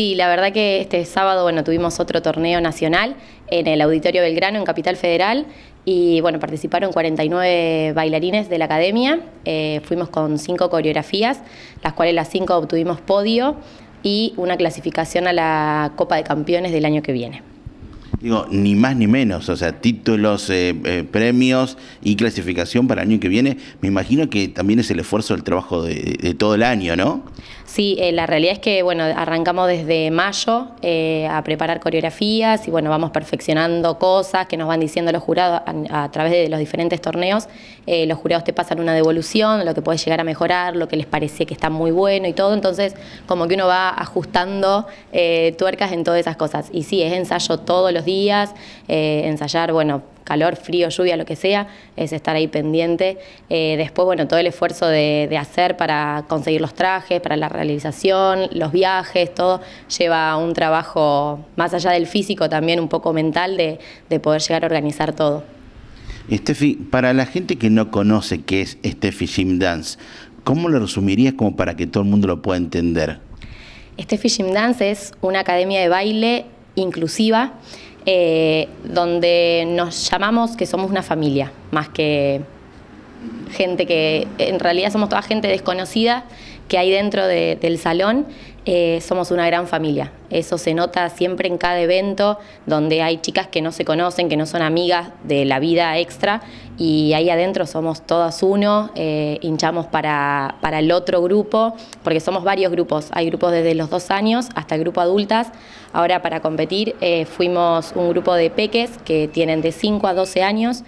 Sí, la verdad que este sábado bueno, tuvimos otro torneo nacional en el Auditorio Belgrano, en Capital Federal, y bueno, participaron 49 bailarines de la academia. Eh, fuimos con cinco coreografías, las cuales las cinco obtuvimos podio y una clasificación a la Copa de Campeones del año que viene. Digo, ni más ni menos, o sea, títulos, eh, eh, premios y clasificación para el año que viene. Me imagino que también es el esfuerzo del trabajo de, todo el año, ¿no? Sí, eh, la realidad es que, bueno, arrancamos desde mayo a preparar coreografías y, bueno, vamos perfeccionando cosas que nos van diciendo los jurados a, través de los diferentes torneos. los jurados te pasan una devolución, lo que puedes llegar a mejorar, lo que les parece que está muy bueno y todo. Entonces, como que uno va ajustando tuercas en todas esas cosas. Y sí, es ensayo todos los días días, eh, ensayar, bueno, calor, frío, lluvia, lo que sea, es estar ahí pendiente. Eh, después, bueno, todo el esfuerzo de, hacer para conseguir los trajes, para la realización, los viajes, todo lleva un trabajo más allá del físico, también un poco mental de, poder llegar a organizar todo. Steffi, para la gente que no conoce qué es Steffi Gym Dance, ¿cómo lo resumirías como para que todo el mundo lo pueda entender? Steffi Gym Dance es una academia de baile inclusiva eh, donde nos llamamos que somos una familia, más que gente que en realidad somos toda gente desconocida que hay dentro del salón, eh, somos una gran familia. Eso se nota siempre en cada evento donde hay chicas que no se conocen, que no son amigas de la vida extra y ahí adentro somos todas uno, eh, hinchamos para, para el otro grupo, porque somos varios grupos. Hay grupos desde los dos años hasta el grupo adultas. Ahora para competir eh, fuimos un grupo de peques que tienen de 5 a 12 años.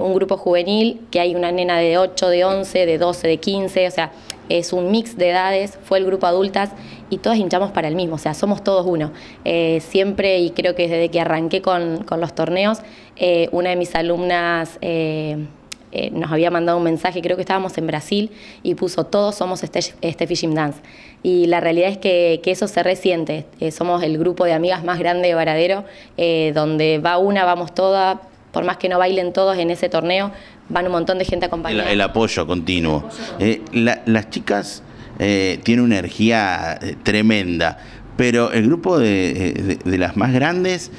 un grupo juvenil, que hay una nena de 8, de 11, de 12, de 15, o sea, es un mix de edades, fue el grupo adultas y todos hinchamos para el mismo, o sea, somos todos uno. Eh, siempre, y creo que desde que arranqué con, los torneos, eh, una de mis alumnas eh, nos había mandado un mensaje, creo que estábamos en Brasil, y puso, todos somos este, este Dance. Y la realidad es que, eso se resiente, somos el grupo de amigas más grande de Varadero, donde va una, vamos todas, por más que no bailen todos en ese torneo, van un montón de gente acompañada. El, apoyo continuo. Eh, las chicas eh, tienen una energía eh, tremenda, pero el grupo de, las más grandes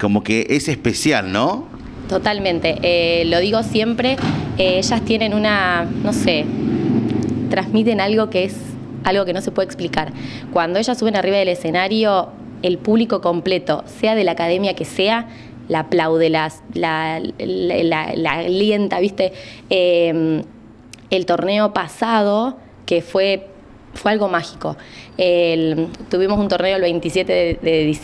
como que es especial, ¿no? Totalmente, lo digo siempre, ellas tienen una, no sé, transmiten algo que es algo que no se puede explicar. Cuando ellas suben arriba del escenario, el público completo, sea de la academia que sea, la aplaude, la, la, la, alienta, ¿viste? Em, el torneo pasado, que fue, fue algo mágico. tuvimos un torneo el 27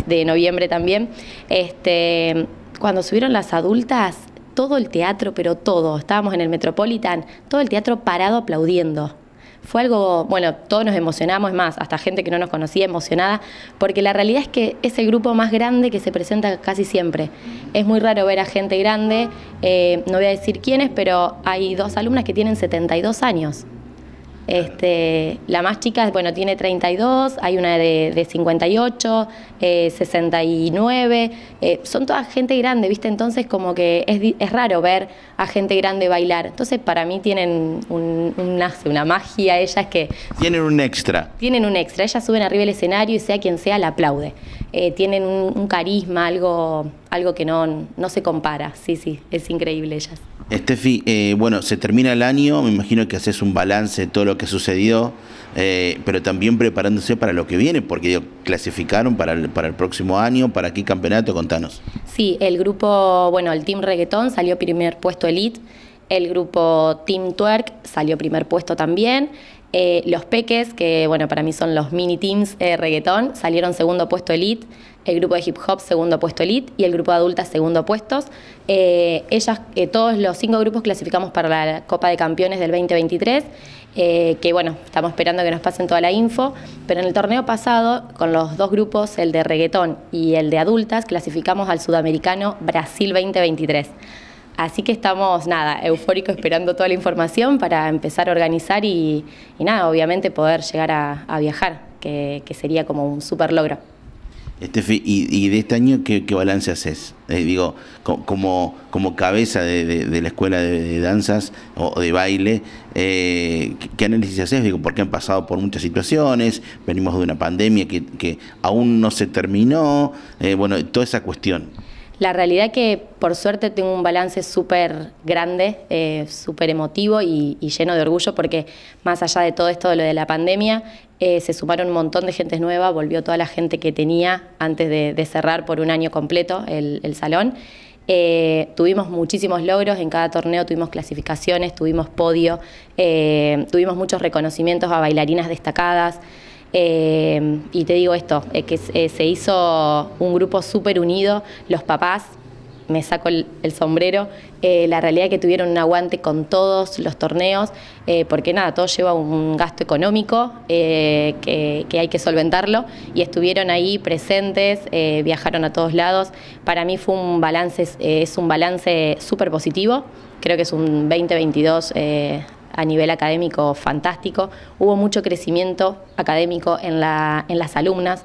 de, noviembre también. Este, cuando subieron las adultas, todo el teatro, pero todo, estábamos en el Metropolitan, todo el teatro parado aplaudiendo fue algo, bueno, todos nos emocionamos, es más, hasta gente que no nos conocía emocionada, porque la realidad es que es el grupo más grande que se presenta casi siempre. Es muy raro ver a gente grande, eh, no voy a decir quiénes, pero hay dos alumnas que tienen 72 años. Este, la más chica, bueno, tiene 32, hay una de, 58, 69, eh, eh, son toda gente grande, ¿viste? Entonces como que es, raro ver a gente grande bailar. Entonces para mí tienen un, una magia, ellas que... Tienen un extra. Tienen un extra, ellas suben arriba del escenario y sea quien sea, la aplaude. Eh, tienen un, carisma, algo, algo que no, no se compara, sí, sí, es increíble ellas. Estefi, eh, bueno, se termina el año, me imagino que haces un balance de todo lo que sucedió, eh, pero también preparándose para lo que viene, porque clasificaron para el, para el próximo año, ¿para qué campeonato? Contanos. Sí, el grupo, bueno, el Team Reggaeton salió primer puesto Elite, el grupo Team Twerk salió primer puesto también, eh, los Peques, que bueno, para mí son los mini teams de reggaetón, salieron segundo puesto elite. El grupo de hip hop segundo puesto elite y el grupo de adultas segundo puestos. Eh, ellas, eh, todos los cinco grupos clasificamos para la Copa de Campeones del 2023. que bueno, estamos esperando que nos pasen toda la info, pero en el torneo pasado, con los dos grupos, el de reggaetón y el de adultas, clasificamos al sudamericano Brasil 2023. Así que estamos, nada, eufóricos esperando toda la información para empezar a organizar y, nada, obviamente poder llegar a, viajar, que, sería como un súper logro. Estefi, y, de este año qué, balance haces? Eh, digo, como, como cabeza de, la escuela de, danzas o de baile, eh, ¿qué análisis haces? Digo, porque han pasado por muchas situaciones, venimos de una pandemia que, aún no se terminó, eh, bueno, toda esa cuestión. La realidad que por suerte tengo un balance súper grande, eh, súper emotivo y, lleno de orgullo porque más allá de todo esto de lo de la pandemia, eh, se sumaron un montón de gente nueva, volvió toda la gente que tenía antes de, cerrar por un año completo el, salón. Eh, tuvimos muchísimos logros en cada torneo, tuvimos clasificaciones, tuvimos podio, tuvimos muchos reconocimientos a bailarinas destacadas. Eh, y te digo esto, eh, que eh, se hizo un grupo súper unido, los papás, me saco el, sombrero, la realidad es que tuvieron un aguante con todos los torneos, porque nada, todo lleva un gasto económico que, hay que solventarlo y estuvieron ahí presentes, viajaron a todos lados. Para mí fue un balance, es un balance súper positivo, creo que es un 2022 a nivel académico fantástico. Hubo mucho crecimiento académico en, la, en las alumnas.